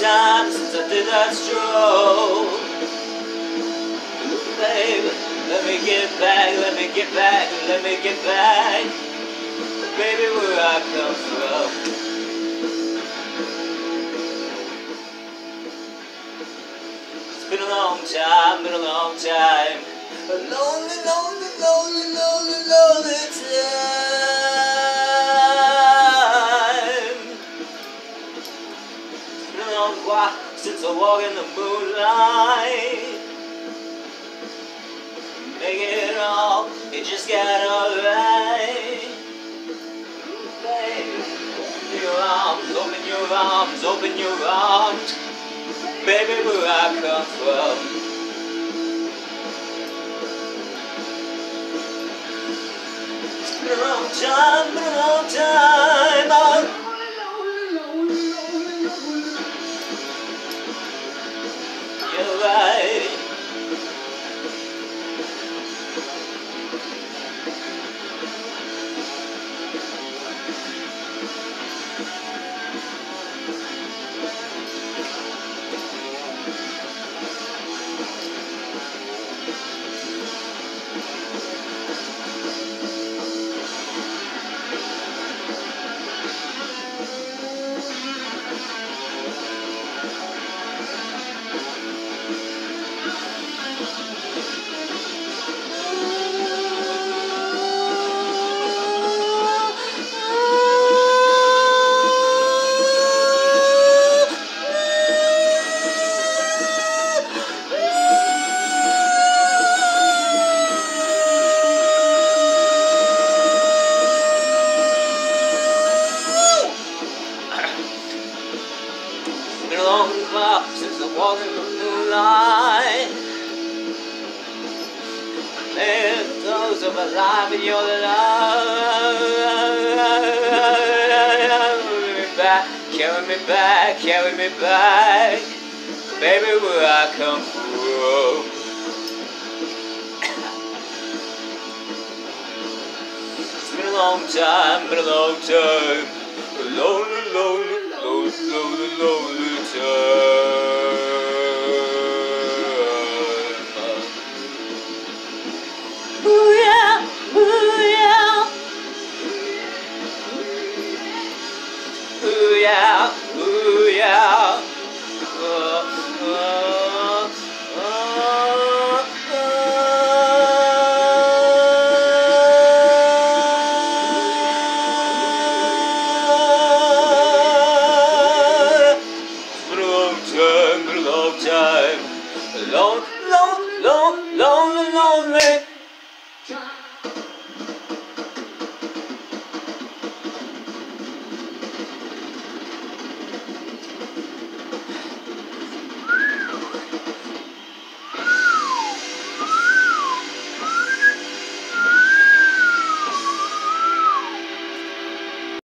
time since I did that stroll. Baby, let me get back, let me get back, let me get back. Baby, where I come from. It's been a long time, been a long time. A lonely, lonely, since I walk in the moonlight. Make it all, it just got alright. Baby, open your arms, open your arms, open your arms. Baby, where I come from. It's been a long time, been a long time. Long while since I walked in the moonlight. And those of my life in your love. Carry me back, carry me back, carry me back. Baby, where I come from. It's been a long time, been a long time. A lonely, lonely, lonely, lonely time.